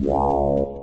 Wow.